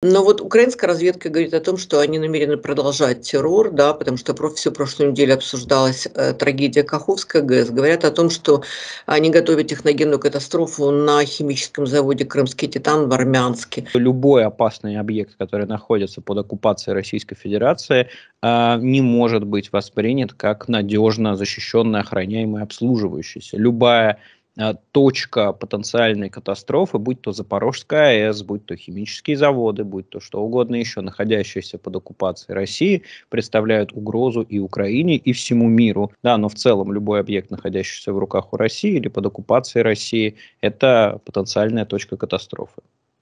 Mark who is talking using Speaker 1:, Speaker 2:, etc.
Speaker 1: Но вот украинская разведка говорит о том, что они намерены продолжать террор, да, потому что всю прошлую неделю обсуждалась э, трагедия Каховской ГЭС. Говорят о том, что они готовят техногенную катастрофу на химическом заводе «Крымский титан» в Армянске.
Speaker 2: Любой опасный объект, который находится под оккупацией Российской Федерации, э, не может быть воспринят как надежно защищенный, охраняемый, обслуживающийся. Любая точка потенциальной катастрофы, будь то Запорожская АЭС, будь то химические заводы, будь то что угодно еще, находящиеся под оккупацией России, представляют угрозу и Украине, и всему миру. Да, но в целом любой объект, находящийся в руках у России или под оккупацией России, это потенциальная точка катастрофы.